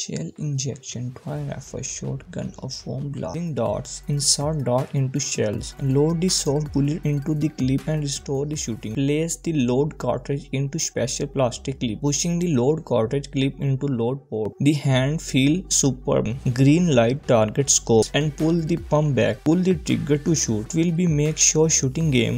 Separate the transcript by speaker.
Speaker 1: Shell ejection Try a shotgun or foam blast. darts. Insert dart into shells. Load the soft bullet into the clip and restore the shooting. Place the load cartridge into special plastic clip. Pushing the load cartridge clip into load port. The hand feel superb. Green light target scope and pull the pump back. Pull the trigger to shoot. Will be make sure shooting game